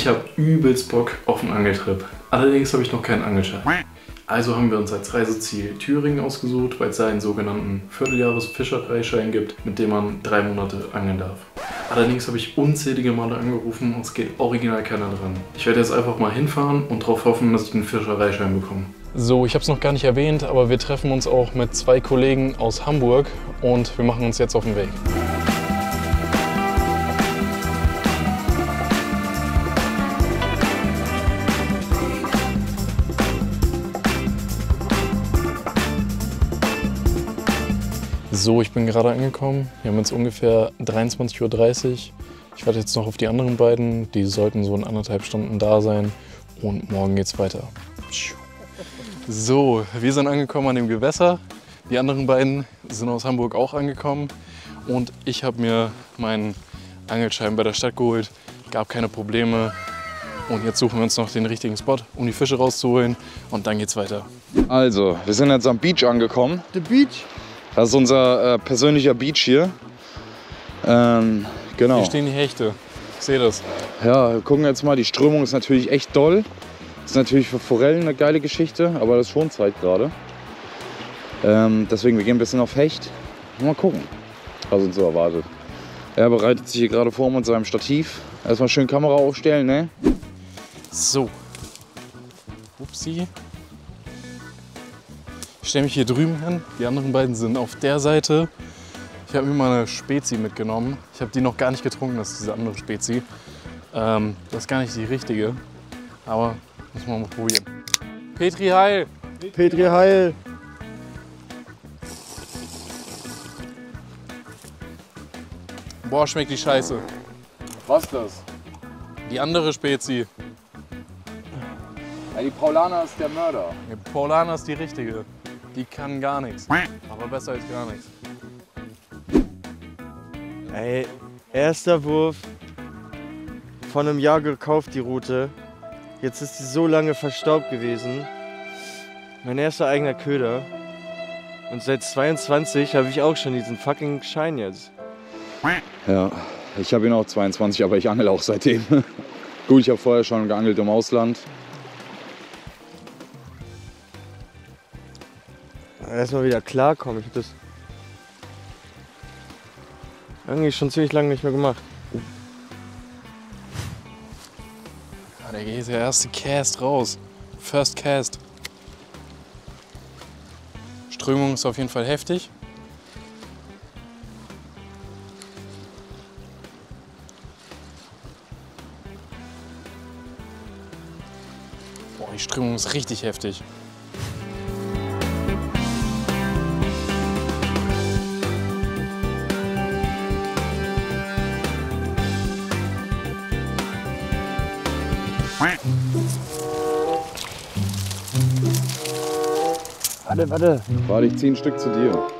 Ich habe übelst Bock auf einen Angeltrip. Allerdings habe ich noch keinen Angelschein. Also haben wir uns als Reiseziel Thüringen ausgesucht, weil es da einen sogenannten Vierteljahres-Fischereischein gibt, mit dem man drei Monate angeln darf. Allerdings habe ich unzählige Male angerufen und es geht original keiner dran. Ich werde jetzt einfach mal hinfahren und darauf hoffen, dass ich den Fischereischein bekomme. So, ich habe es noch gar nicht erwähnt, aber wir treffen uns auch mit zwei Kollegen aus Hamburg und wir machen uns jetzt auf den Weg. So, ich bin gerade angekommen. Wir haben jetzt ungefähr 23.30 Uhr. Ich warte jetzt noch auf die anderen beiden. Die sollten so in anderthalb Stunden da sein. Und morgen geht's weiter. So, wir sind angekommen an dem Gewässer. Die anderen beiden sind aus Hamburg auch angekommen. Und ich habe mir meinen Angelschein bei der Stadt geholt. Gab keine Probleme. Und jetzt suchen wir uns noch den richtigen Spot, um die Fische rauszuholen. Und dann geht's weiter. Also, wir sind jetzt am Beach angekommen. The Beach? Das ist unser äh, persönlicher Beach hier. Ähm, genau. Hier stehen die Hechte. Ich sehe das. Ja, wir gucken jetzt mal. Die Strömung ist natürlich echt doll. Ist natürlich für Forellen eine geile Geschichte, aber das ist schon Zeit gerade. Ähm, deswegen, wir gehen ein bisschen auf Hecht. Mal gucken, was uns so erwartet. Er bereitet sich hier gerade vor mit seinem Stativ. Erstmal schön Kamera aufstellen, ne? So. Upsi. Ich stelle mich hier drüben hin. Die anderen beiden sind auf der Seite. Ich habe mir mal eine Spezi mitgenommen. Ich habe die noch gar nicht getrunken, das ist diese andere Spezi. Ähm, das ist gar nicht die richtige. Aber muss man mal probieren. Petri Heil! Petri Heil. Boah, schmeckt die Scheiße. Was ist das? Die andere Spezi. Ja, die Paulaner ist der Mörder. Die Paulana ist die richtige. Die kann gar nichts. Aber besser als gar nichts. Ey, erster Wurf. Von einem Jahr gekauft, die Route. Jetzt ist sie so lange verstaubt gewesen. Mein erster eigener Köder. Und seit 22 habe ich auch schon diesen fucking Schein jetzt. Ja, ich habe ihn auch 22, aber ich angel auch seitdem. Gut, ich habe vorher schon geangelt im Ausland. Erstmal wieder klarkommen. Ich habe das eigentlich schon ziemlich lange nicht mehr gemacht. Ah, der geht der erste Cast raus. First Cast. Strömung ist auf jeden Fall heftig. Boah, die Strömung ist richtig heftig. Warte, warte. Warte, ich ziehe ein Stück zu dir.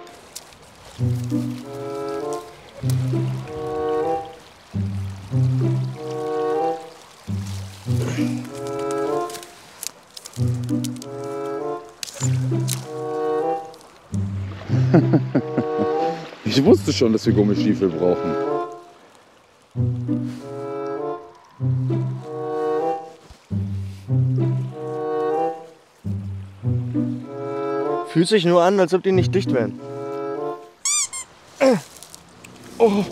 Ich wusste schon, dass wir Gummistiefel brauchen. Fühlt sich nur an, als ob die nicht dicht wären. Oh,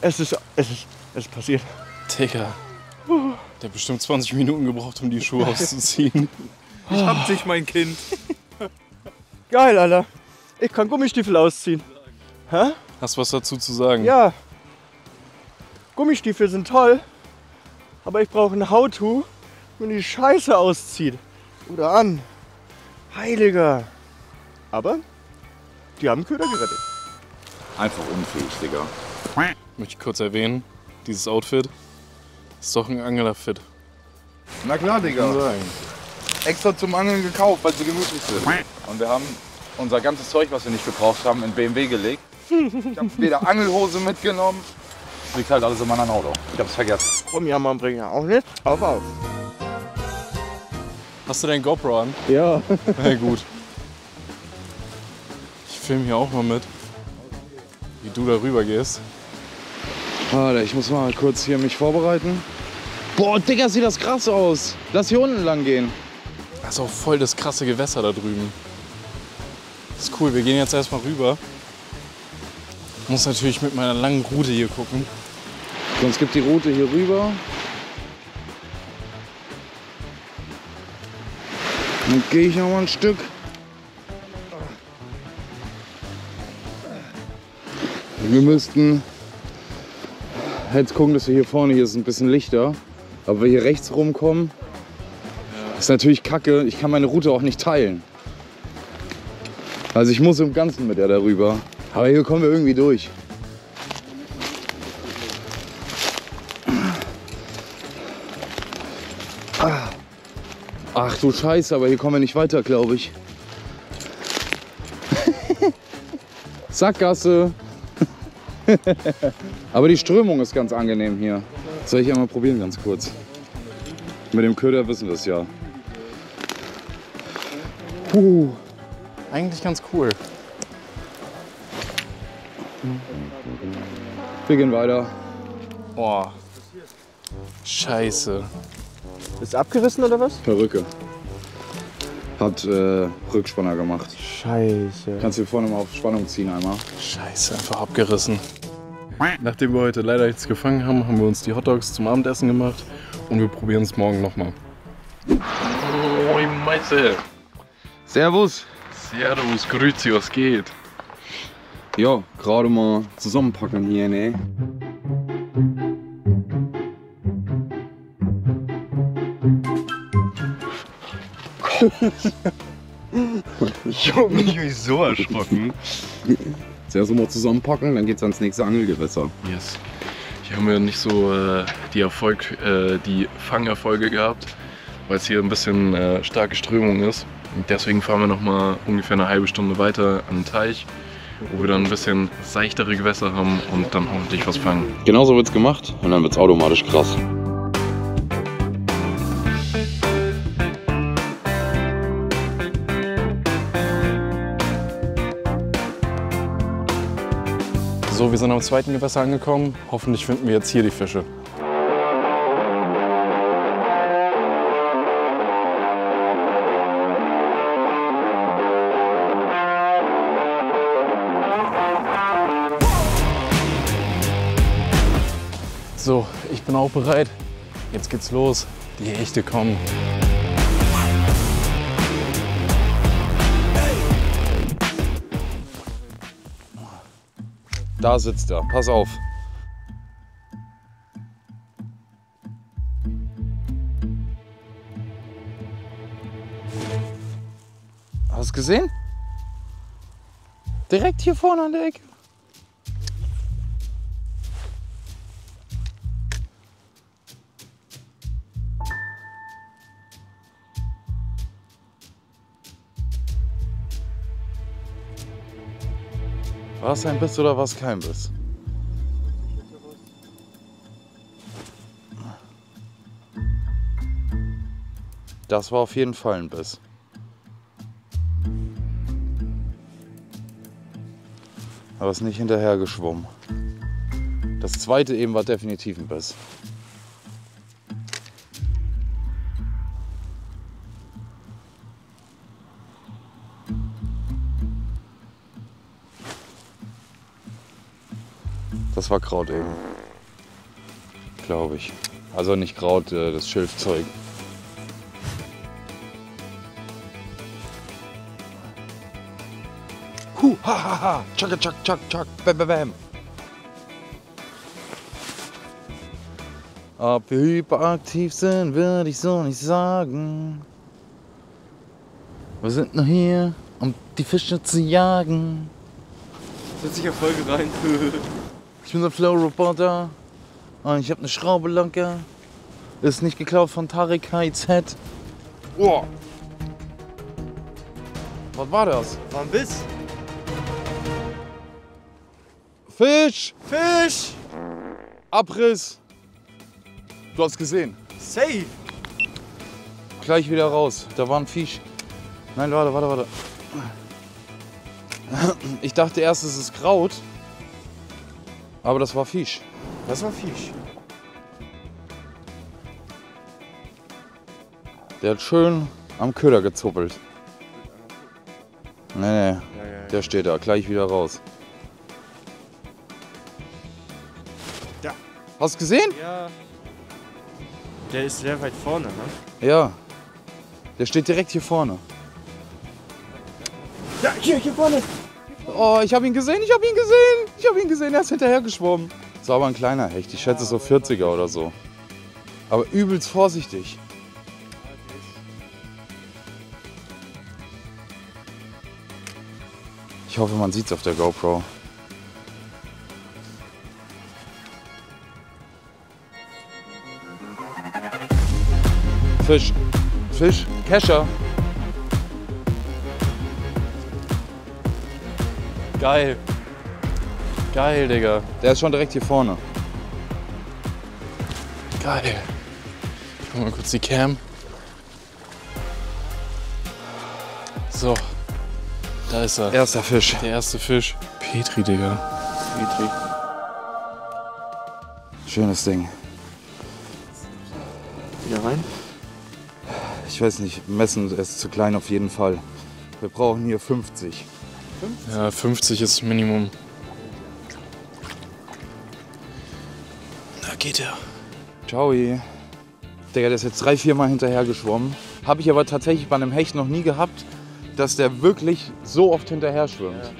es ist, es ist, es ist passiert. Digga. Der hat bestimmt 20 Minuten gebraucht, um die Schuhe auszuziehen. Ich hab dich, mein Kind. Geil, Alter. Ich kann Gummistiefel ausziehen. Hä? Hast was dazu zu sagen? Ja. Gummistiefel sind toll, aber ich brauche ein How-To, wenn die Scheiße auszieht. Oder an. Heiliger. Aber die haben Köder gerettet. Einfach unfähig, Digga. Möchte ich kurz erwähnen, dieses Outfit ist doch ein Angler-Fit. Na klar, Digga. sagen. Extra zum Angeln gekauft, weil sie gemütlich sind. Und wir haben unser ganzes Zeug, was wir nicht gebraucht haben, in BMW gelegt. Ich habe weder Angelhose mitgenommen. Liegt halt alles in meinem Auto. Ich hab's vergessen. Rumjammern bringen ja auch nicht. Auf, auf. Hast du dein GoPro an? Ja. Na gut. Ich filme hier auch mal mit, wie du da rüber gehst. Warte, ich muss mal kurz hier mich vorbereiten. Boah, Digga, sieht das krass aus. Lass hier unten lang gehen. Das ist auch voll das krasse Gewässer da drüben. Das ist cool, wir gehen jetzt erstmal rüber. Muss natürlich mit meiner langen Route hier gucken. Sonst gibt die Route hier rüber. Dann gehe ich noch mal ein Stück. Wir müssten jetzt gucken, dass wir hier vorne, hier ist ein bisschen lichter, aber wir hier rechts rumkommen. Ist natürlich kacke, ich kann meine Route auch nicht teilen. Also ich muss im Ganzen mit der darüber. Aber hier kommen wir irgendwie durch. Ach du Scheiße, aber hier kommen wir nicht weiter, glaube ich. Sackgasse. aber die Strömung ist ganz angenehm hier. Soll ich einmal probieren, ganz kurz? Mit dem Köder wissen wir es ja. Puh. Eigentlich ganz cool. Wir gehen weiter. Boah. Scheiße. Ist abgerissen oder was? Perücke. Hat äh, Rückspanner gemacht. Scheiße. Kannst du hier vorne mal auf Spannung ziehen einmal. Scheiße, einfach abgerissen. Nachdem wir heute leider nichts gefangen haben, haben wir uns die Hotdogs zum Abendessen gemacht und wir probieren es morgen nochmal. Moin Meister! Servus. Servus, grüezi, was geht? Ja, gerade mal zusammenpacken hier, ne? Ich bin so erschrocken. Zuerst mal zusammenpacken, dann geht's ans nächste Angelgewässer. Yes. Hier haben wir nicht so äh, die, Erfolg, äh, die Fangerfolge gehabt, weil es hier ein bisschen äh, starke Strömung ist. Und deswegen fahren wir noch mal ungefähr eine halbe Stunde weiter an den Teich, wo wir dann ein bisschen seichtere Gewässer haben und dann hoffentlich was fangen. Genauso wird's gemacht und dann wird's automatisch krass. So, wir sind am zweiten Gewässer angekommen. Hoffentlich finden wir jetzt hier die Fische. So, ich bin auch bereit. Jetzt geht's los. Die Hechte kommen. Da sitzt er. Pass auf. Hast du gesehen? Direkt hier vorne an der Ecke. War es ein Biss oder war es kein Biss? Das war auf jeden Fall ein Biss. Aber ist nicht hinterher geschwommen. Das zweite eben war definitiv ein Biss. Das war Kraut eben. Glaube ich. Also nicht Kraut, äh, das Schilfzeug. Huh, ha, ha, ha. Chaka, chak, chak, chak. Bam, bam, bam. Ob wir hyperaktiv sind, würde ich so nicht sagen. Wir sind nur hier, um die Fische zu jagen. Setz dich ja Folge rein. Ich bin der Flow Reporter und ich habe eine Schraube locker. Ist nicht geklaut von Tarek KIZ. Oh. Was war das? War ein Biss. Fisch! Fisch! Abriss! Du hast gesehen. Safe! Gleich wieder raus. Da war ein Fisch. Nein, warte, warte, warte. Ich dachte erst, es ist Kraut. Aber das war Fisch. Das war Fisch. Der hat schön am Köder gezuppelt. Nee, nee, Ja, ja, der steht da, gleich wieder raus. Ja. Hast du gesehen? ja. Der ist sehr weit vorne, ne? Ja. Der steht direkt hier vorne. Ja, hier, hier vorne. Oh, ich habe ihn gesehen, ich habe ihn gesehen. Ich habe ihn gesehen, er ist hinterher geschwommen. Das war aber ein kleiner Hecht, ich schätze so 40er oder so. Aber übelst vorsichtig. Ich hoffe, man sieht es auf der GoPro. Fisch. Fisch. Kescher. Geil. Geil, Digga. Der ist schon direkt hier vorne. Geil. Ich mach mal kurz die Cam. So. Da ist er. Erster Fisch. Der erste Fisch. Petri, Digga. Petri. Schönes Ding. Wieder rein? Ich weiß nicht, messen ist zu klein auf jeden Fall. Wir brauchen hier 50. Ja, 50 ist das Minimum. Geht er. Ciao. Digga, der ist jetzt drei, vier Mal hinterher geschwommen. Habe ich aber tatsächlich bei einem Hecht noch nie gehabt, dass der wirklich so oft hinterher schwimmt.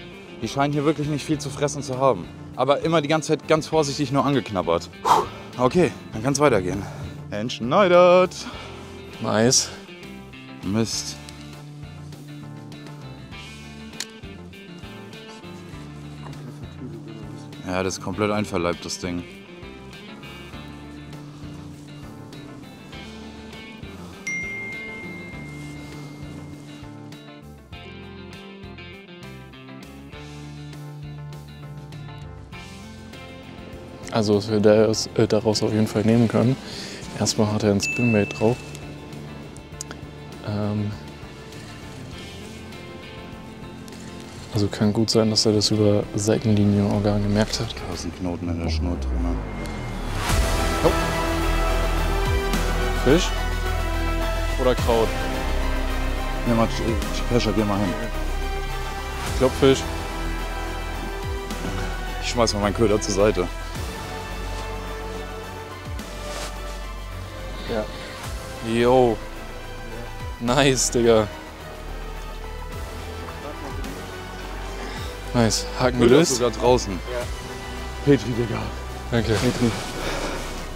Die scheinen hier wirklich nicht viel zu fressen zu haben. Aber immer die ganze Zeit ganz vorsichtig nur angeknabbert. Puh. Okay, dann kann es weitergehen. Entschneidert. Nice. Mist. Ja, das ist komplett einverleibt, das Ding. Also, was wir daraus, äh, daraus auf jeden Fall nehmen können. Erstmal hat er ein Spinbait drauf. Ähm also kann gut sein, dass er das über Seitenlinienorgan gemerkt hat. Da ist ein Knoten in der Schnur drin. Fisch? Oder Kraut? Ja, mal, Pescher, geh mal hin. Kloppfisch. Ich schmeiß mal meinen Köder zur Seite. Ja. Yo. Nice, Digga. Nice. Haken gelöst. sogar draußen. Petri, Digga. Danke.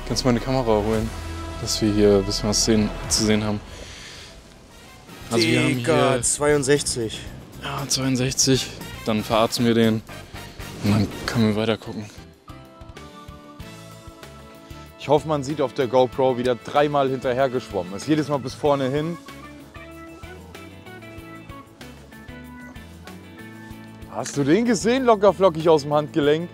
Kannst du meine Kamera holen, dass wir hier ein bisschen was sehen, zu sehen haben. Also wir haben Digga, hier 62. ja, 62, dann verarzen wir den und dann können wir weiter gucken. Ich hoffe, man sieht auf der GoPro, wie der dreimal hinterher geschwommen ist. Jedes Mal bis vorne hin. Hast du den gesehen, locker flockig aus dem Handgelenk?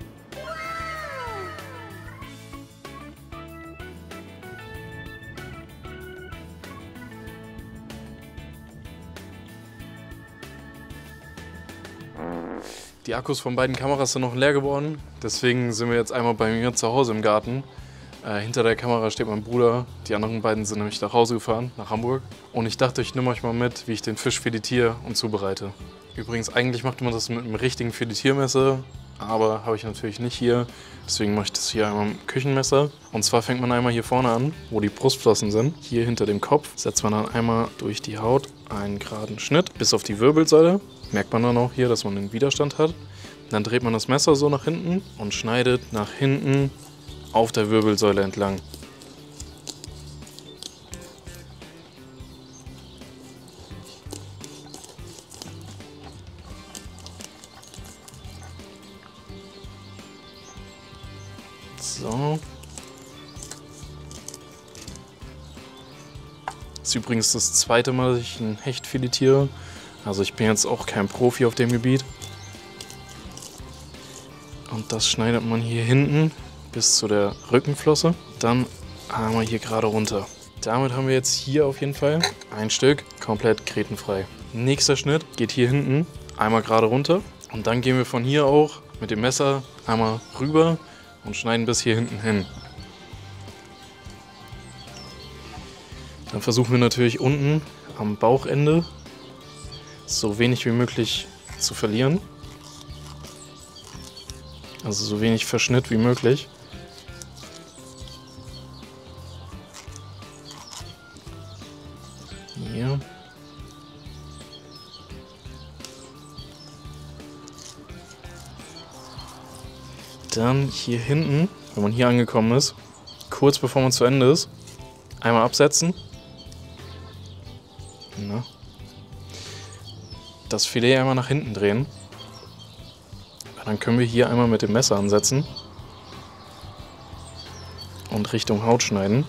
Die Akkus von beiden Kameras sind noch leer geworden, deswegen sind wir jetzt einmal bei mir zu Hause im Garten. Äh, hinter der Kamera steht mein Bruder, die anderen beiden sind nämlich nach Hause gefahren, nach Hamburg. Und ich dachte, ich nehme euch mal mit, wie ich den Fisch filetiere und zubereite. Übrigens, eigentlich macht man das mit einem richtigen Filetiermesser, aber habe ich natürlich nicht hier. Deswegen mache ich das hier einmal mit dem Küchenmesser. Und zwar fängt man einmal hier vorne an, wo die Brustflossen sind. Hier hinter dem Kopf setzt man dann einmal durch die Haut einen geraden Schnitt bis auf die Wirbelsäule. Merkt man dann auch hier, dass man den Widerstand hat. Dann dreht man das Messer so nach hinten und schneidet nach hinten auf der Wirbelsäule entlang. So. Das ist übrigens das zweite Mal, dass ich ein Hecht filetiere. Also ich bin jetzt auch kein Profi auf dem Gebiet. Und das schneidet man hier hinten bis zu der Rückenflosse. Dann einmal hier gerade runter. Damit haben wir jetzt hier auf jeden Fall ein Stück komplett kretenfrei. Nächster Schnitt geht hier hinten einmal gerade runter. Und dann gehen wir von hier auch mit dem Messer einmal rüber und schneiden bis hier hinten hin. Dann versuchen wir natürlich unten am Bauchende so wenig wie möglich zu verlieren. Also so wenig Verschnitt wie möglich. Dann hier hinten, wenn man hier angekommen ist, kurz bevor man zu Ende ist, einmal absetzen. Na. Das Filet einmal nach hinten drehen. Dann können wir hier einmal mit dem Messer ansetzen und Richtung Haut schneiden.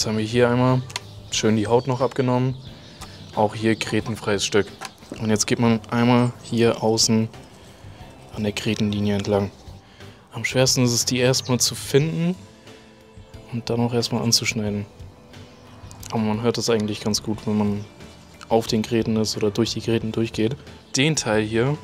Jetzt haben wir hier einmal schön die Haut noch abgenommen. Auch hier grätenfreies Stück. Und jetzt geht man einmal hier außen an der Grätenlinie entlang. Am schwersten ist es, die erstmal zu finden und dann auch erstmal anzuschneiden. Aber man hört das eigentlich ganz gut, wenn man auf den Gräten ist oder durch die Gräten durchgeht. Den Teil hier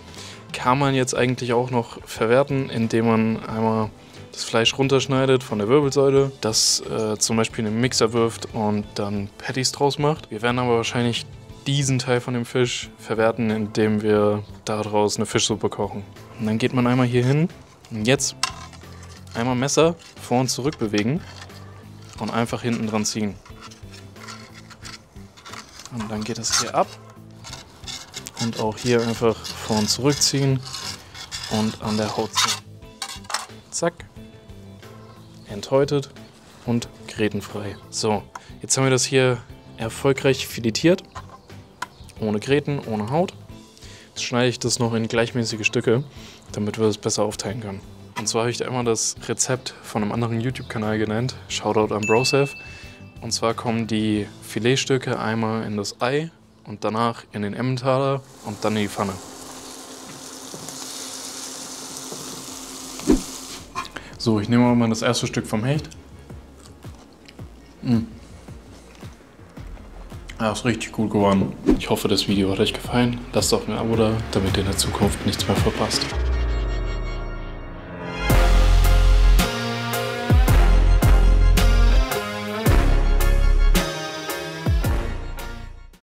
kann man jetzt eigentlich auch noch verwerten, indem man einmal das Fleisch runterschneidet von der Wirbelsäule, das äh, zum Beispiel in den Mixer wirft und dann Patties draus macht. Wir werden aber wahrscheinlich diesen Teil von dem Fisch verwerten, indem wir daraus eine Fischsuppe kochen. Und dann geht man einmal hier hin und jetzt einmal Messer vor und zurück bewegen und einfach hinten dran ziehen. Und dann geht es hier ab und auch hier einfach vor und zurückziehen und an der Haut ziehen. Zack. Enthäutet und grätenfrei. So, jetzt haben wir das hier erfolgreich filetiert. Ohne Gräten, ohne Haut. Jetzt schneide ich das noch in gleichmäßige Stücke, damit wir es besser aufteilen können. Und zwar habe ich da immer das Rezept von einem anderen YouTube-Kanal genannt. Shoutout an Brosef. Und zwar kommen die Filetstücke einmal in das Ei und danach in den Emmentaler und dann in die Pfanne. So, ich nehme mal das erste Stück vom Hecht. Mm. Ja, ist richtig gut geworden. Ich hoffe, das Video hat euch gefallen. Lasst doch ein Abo da, damit ihr in der Zukunft nichts mehr verpasst.